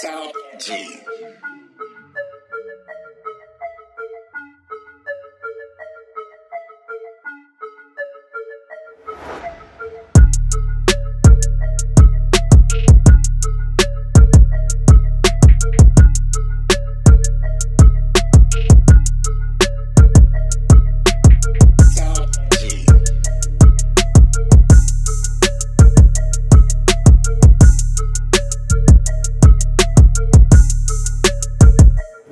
Top G.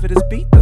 for this beat though.